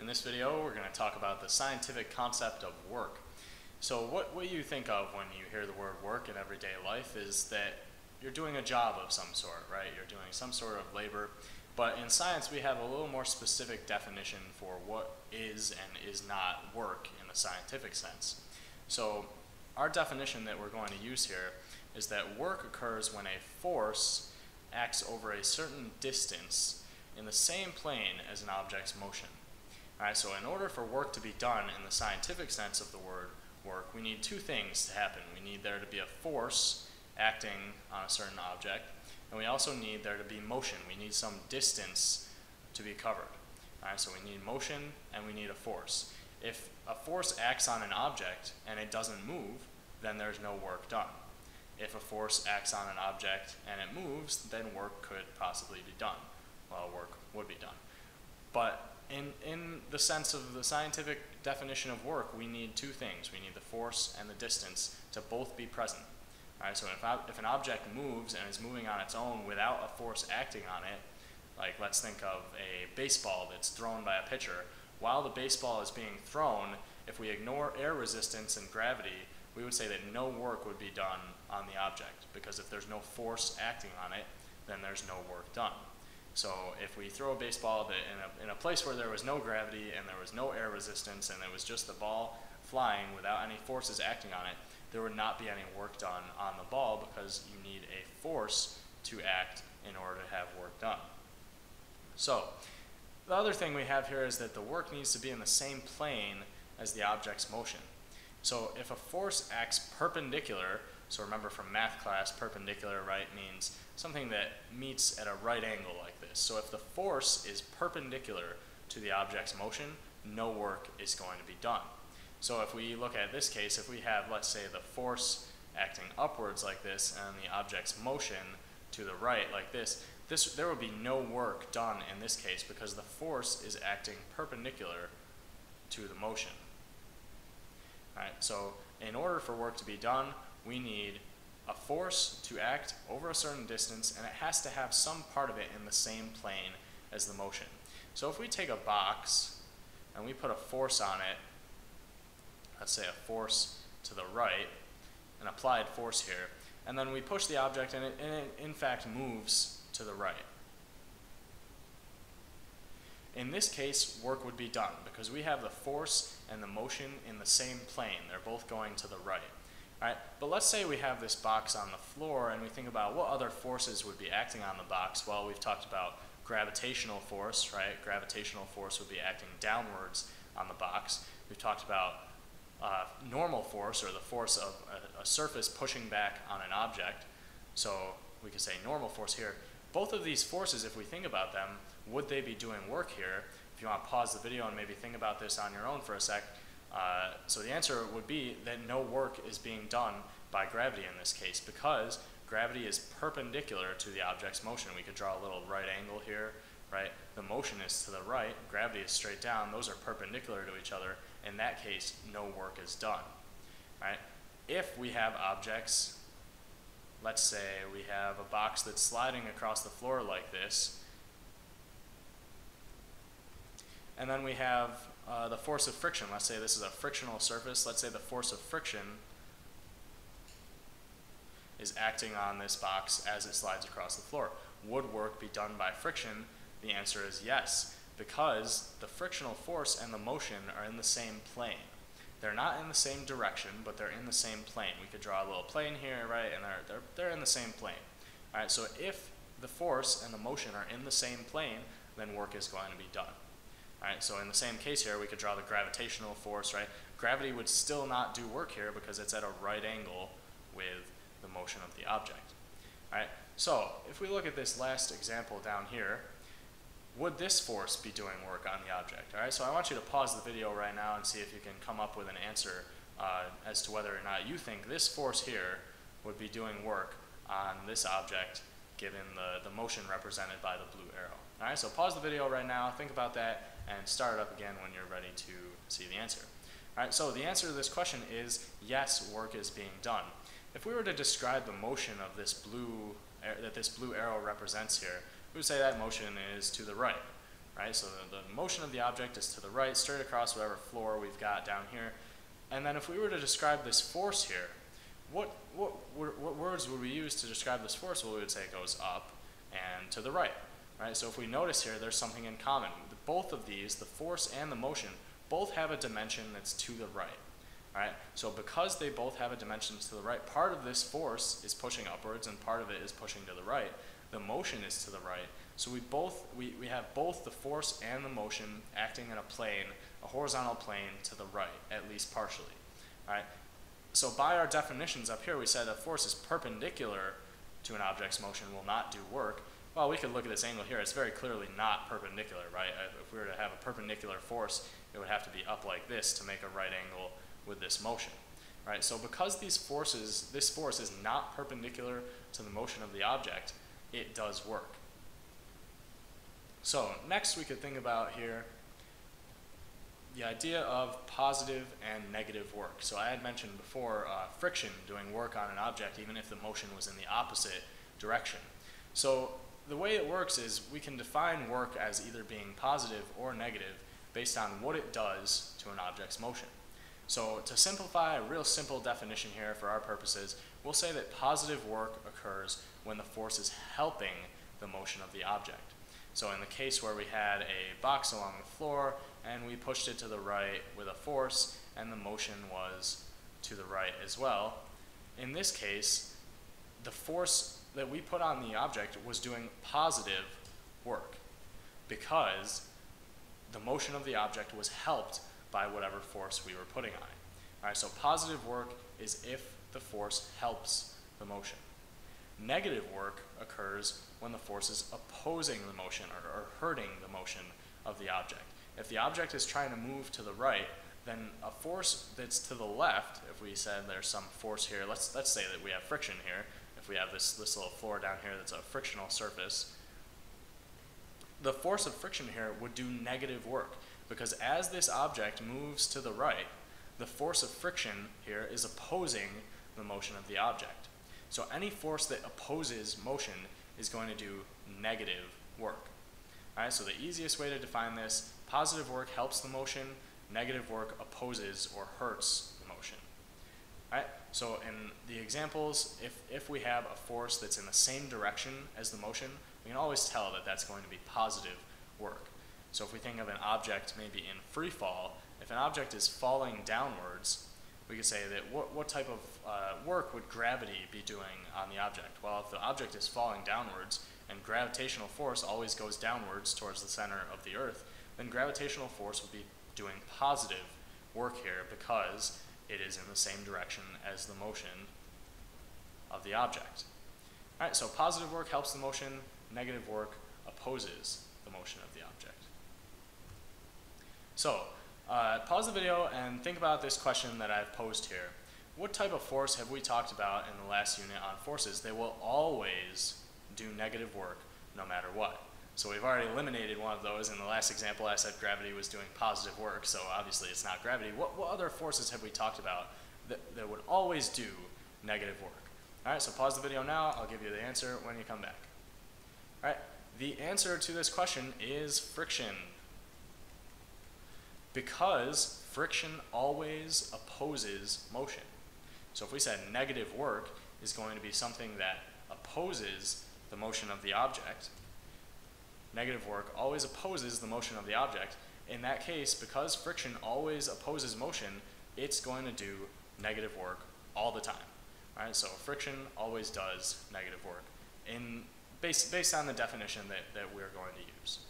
In this video, we're going to talk about the scientific concept of work. So what, what you think of when you hear the word work in everyday life is that you're doing a job of some sort, right? You're doing some sort of labor. But in science, we have a little more specific definition for what is and is not work in the scientific sense. So our definition that we're going to use here is that work occurs when a force acts over a certain distance in the same plane as an object's motion. So in order for work to be done in the scientific sense of the word work, we need two things to happen. We need there to be a force acting on a certain object, and we also need there to be motion. We need some distance to be covered. So we need motion and we need a force. If a force acts on an object and it doesn't move, then there's no work done. If a force acts on an object and it moves, then work could possibly be done. Well, work would be done. But in, in the sense of the scientific definition of work, we need two things. We need the force and the distance to both be present. All right, so if, if an object moves and is moving on its own without a force acting on it, like let's think of a baseball that's thrown by a pitcher, while the baseball is being thrown, if we ignore air resistance and gravity, we would say that no work would be done on the object because if there's no force acting on it, then there's no work done. So if we throw a baseball in a, in a place where there was no gravity and there was no air resistance and it was just the ball flying without any forces acting on it, there would not be any work done on the ball because you need a force to act in order to have work done. So the other thing we have here is that the work needs to be in the same plane as the object's motion. So if a force acts perpendicular so remember from math class, perpendicular right means something that meets at a right angle like this. So if the force is perpendicular to the object's motion, no work is going to be done. So if we look at this case, if we have, let's say, the force acting upwards like this and the object's motion to the right like this, this there would be no work done in this case because the force is acting perpendicular to the motion. So in order for work to be done, we need a force to act over a certain distance and it has to have some part of it in the same plane as the motion. So if we take a box and we put a force on it, let's say a force to the right, an applied force here, and then we push the object and it, and it in fact moves to the right. In this case, work would be done because we have the force and the motion in the same plane. They're both going to the right. Right? But let's say we have this box on the floor and we think about what other forces would be acting on the box. Well, we've talked about gravitational force, right? Gravitational force would be acting downwards on the box. We've talked about uh, normal force, or the force of a, a surface pushing back on an object. So we could say normal force here. Both of these forces, if we think about them, would they be doing work here? If you want to pause the video and maybe think about this on your own for a sec, uh, so the answer would be that no work is being done by gravity in this case because gravity is perpendicular to the object's motion. We could draw a little right angle here, right? The motion is to the right, gravity is straight down. Those are perpendicular to each other. In that case, no work is done, right? If we have objects, let's say we have a box that's sliding across the floor like this, and then we have uh, the force of friction. Let's say this is a frictional surface. Let's say the force of friction is acting on this box as it slides across the floor. Would work be done by friction? The answer is yes, because the frictional force and the motion are in the same plane. They're not in the same direction, but they're in the same plane. We could draw a little plane here, right, and they're, they're, they're in the same plane. All right, so if the force and the motion are in the same plane, then work is going to be done. Right? So in the same case here, we could draw the gravitational force, right? Gravity would still not do work here because it's at a right angle with the motion of the object. Right? So if we look at this last example down here, would this force be doing work on the object? All right, so I want you to pause the video right now and see if you can come up with an answer uh, as to whether or not you think this force here would be doing work on this object given the, the motion represented by the blue arrow. All right, so pause the video right now, think about that, and start it up again when you're ready to see the answer. All right, so the answer to this question is yes, work is being done. If we were to describe the motion of this blue, that this blue arrow represents here, we would say that motion is to the right, right? So the, the motion of the object is to the right, straight across whatever floor we've got down here. And then if we were to describe this force here, what, what, what words would we use to describe this force? Well, we would say it goes up and to the right, right? So if we notice here, there's something in common. Both of these, the force and the motion, both have a dimension that's to the right, right? So because they both have a dimension to the right, part of this force is pushing upwards and part of it is pushing to the right. The motion is to the right. So we both, we, we have both the force and the motion acting in a plane, a horizontal plane to the right, at least partially, right? So by our definitions up here, we said a force is perpendicular to an object's motion will not do work. Well, we could look at this angle here. It's very clearly not perpendicular, right? If we were to have a perpendicular force, it would have to be up like this to make a right angle with this motion, right? So because these forces, this force is not perpendicular to the motion of the object, it does work. So next we could think about here the idea of positive and negative work. So I had mentioned before uh, friction doing work on an object even if the motion was in the opposite direction. So the way it works is we can define work as either being positive or negative based on what it does to an object's motion. So to simplify a real simple definition here for our purposes, we'll say that positive work occurs when the force is helping the motion of the object. So in the case where we had a box along the floor and we pushed it to the right with a force and the motion was to the right as well, in this case, the force that we put on the object was doing positive work because the motion of the object was helped by whatever force we were putting on it. All right, so positive work is if the force helps the motion. Negative work occurs when the force is opposing the motion or, or hurting the motion of the object. If the object is trying to move to the right, then a force that's to the left, if we said there's some force here, let's, let's say that we have friction here, we have this, this little floor down here that's a frictional surface, the force of friction here would do negative work because as this object moves to the right, the force of friction here is opposing the motion of the object. So any force that opposes motion is going to do negative work. All right, so the easiest way to define this, positive work helps the motion, negative work opposes or hurts the motion. All right, so in the examples, if, if we have a force that's in the same direction as the motion, we can always tell that that's going to be positive work. So if we think of an object maybe in free fall, if an object is falling downwards, we could say that what, what type of uh, work would gravity be doing on the object? Well, if the object is falling downwards and gravitational force always goes downwards towards the center of the Earth, then gravitational force would be doing positive work here because it is in the same direction as the motion of the object. All right, so positive work helps the motion, negative work opposes the motion of the object. So, uh, pause the video and think about this question that I've posed here. What type of force have we talked about in the last unit on forces? They will always do negative work no matter what. So we've already eliminated one of those. In the last example, I said gravity was doing positive work, so obviously it's not gravity. What, what other forces have we talked about that, that would always do negative work? All right, so pause the video now. I'll give you the answer when you come back. All right, the answer to this question is friction because friction always opposes motion. So if we said negative work is going to be something that opposes the motion of the object, negative work always opposes the motion of the object. In that case, because friction always opposes motion, it's going to do negative work all the time. All right, so friction always does negative work in, based, based on the definition that, that we're going to use.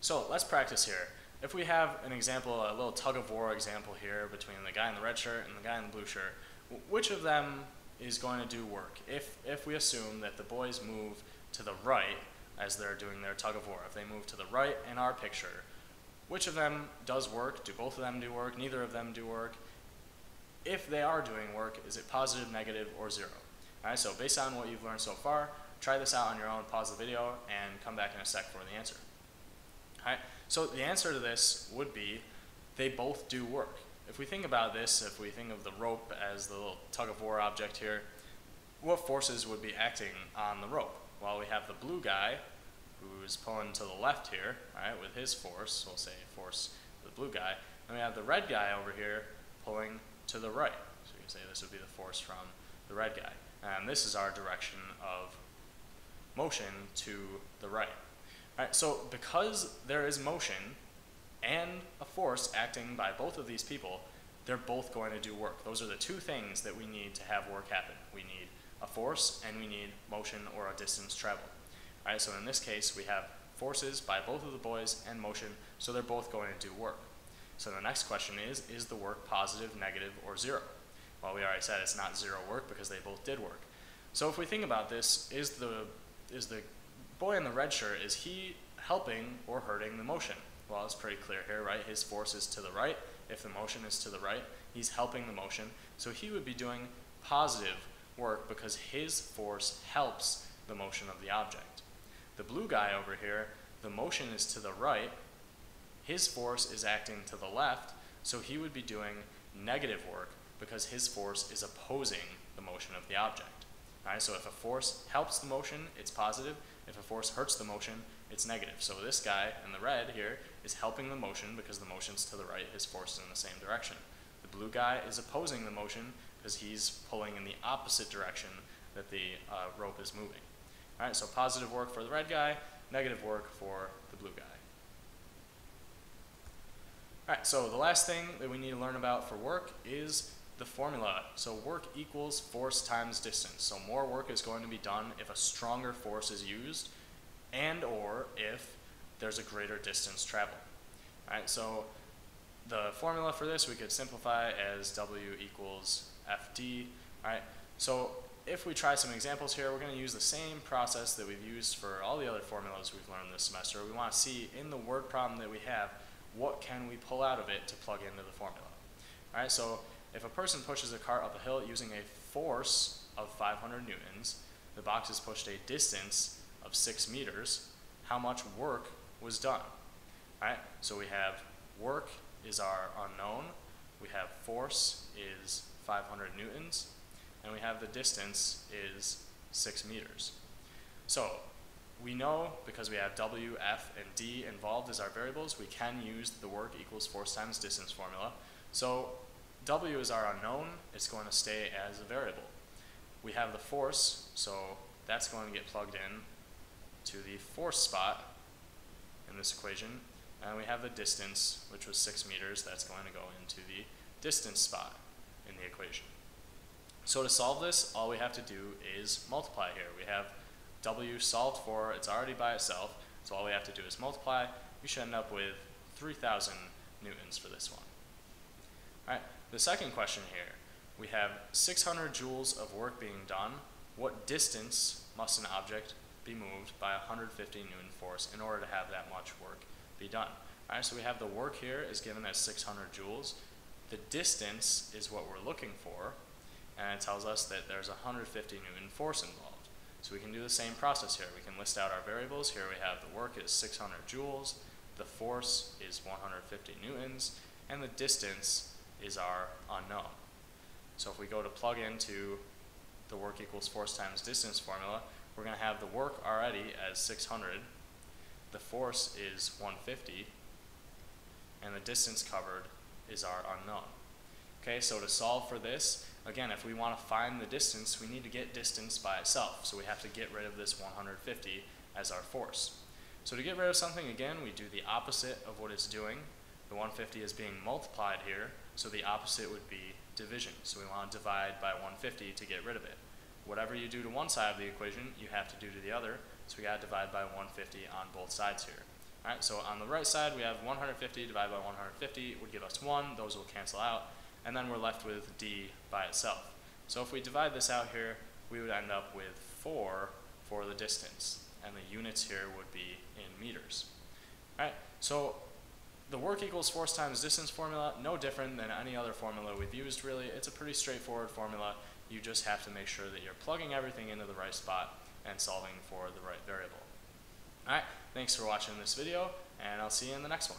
So let's practice here. If we have an example, a little tug of war example here between the guy in the red shirt and the guy in the blue shirt, which of them is going to do work? If, if we assume that the boys move to the right as they're doing their tug of war, if they move to the right in our picture, which of them does work? Do both of them do work? Neither of them do work? If they are doing work, is it positive, negative, or zero? All right, so based on what you've learned so far, try this out on your own, pause the video, and come back in a sec for the answer. All right, so the answer to this would be they both do work. If we think about this, if we think of the rope as the little tug of war object here, what forces would be acting on the rope? Well, we have the blue guy who's pulling to the left here, right, with his force, we'll say force the blue guy, and we have the red guy over here pulling to the right. So you can say this would be the force from the red guy. And this is our direction of motion to the right. All right, so because there is motion and a force acting by both of these people, they're both going to do work. Those are the two things that we need to have work happen. We need a force and we need motion or a distance traveled. All right, so in this case, we have forces by both of the boys and motion, so they're both going to do work. So the next question is, is the work positive, negative, or zero? Well, we already said it's not zero work because they both did work. So if we think about this, is the, is the boy in the red shirt, is he helping or hurting the motion? Well, it's pretty clear here, right? His force is to the right. If the motion is to the right, he's helping the motion. So he would be doing positive work because his force helps the motion of the object. The blue guy over here, the motion is to the right, his force is acting to the left, so he would be doing negative work because his force is opposing the motion of the object. Alright, so if a force helps the motion, it's positive. If a force hurts the motion, it's negative. So this guy in the red here is helping the motion because the motion's to the right, his force is in the same direction. The blue guy is opposing the motion because he's pulling in the opposite direction that the uh, rope is moving. Alright, so positive work for the red guy, negative work for the blue guy. Alright, so the last thing that we need to learn about for work is the formula. So work equals force times distance. So more work is going to be done if a stronger force is used and or if there's a greater distance traveled. Alright, so the formula for this we could simplify as W equals FD. Alright, so if we try some examples here, we're going to use the same process that we've used for all the other formulas we've learned this semester. We want to see in the word problem that we have, what can we pull out of it to plug into the formula. All right, so if a person pushes a cart up a hill using a force of 500 newtons, the box is pushed a distance of 6 meters, how much work was done? All right, so we have work is our unknown, we have force is 500 newtons, and we have the distance is 6 meters. So we know because we have W, F, and D involved as our variables, we can use the work equals force times distance formula. So W is our unknown, it's going to stay as a variable. We have the force, so that's going to get plugged in to the force spot in this equation. And we have the distance, which was 6 meters, that's going to go into the distance spot in the equation. So to solve this, all we have to do is multiply here. We have W solved for, it's already by itself, so all we have to do is multiply. We should end up with 3,000 newtons for this one. All right, the second question here, we have 600 joules of work being done. What distance must an object be moved by 150 newton force in order to have that much work be done? All right, so we have the work here is given as 600 joules. The distance is what we're looking for, and it tells us that there's 150 newton force involved. So we can do the same process here. We can list out our variables. Here we have the work is 600 joules, the force is 150 newtons, and the distance is our unknown. So if we go to plug into the work equals force times distance formula, we're going to have the work already as 600, the force is 150, and the distance covered is our unknown. Okay, so to solve for this, again, if we want to find the distance, we need to get distance by itself. So we have to get rid of this 150 as our force. So to get rid of something, again, we do the opposite of what it's doing. The 150 is being multiplied here, so the opposite would be division. So we want to divide by 150 to get rid of it. Whatever you do to one side of the equation, you have to do to the other. So we got to divide by 150 on both sides here. So on the right side, we have 150 divided by 150 would give us 1. Those will cancel out and then we're left with d by itself. So if we divide this out here, we would end up with 4 for the distance, and the units here would be in meters. All right, so the work equals force times distance formula, no different than any other formula we've used really. It's a pretty straightforward formula. You just have to make sure that you're plugging everything into the right spot and solving for the right variable. All right, thanks for watching this video, and I'll see you in the next one.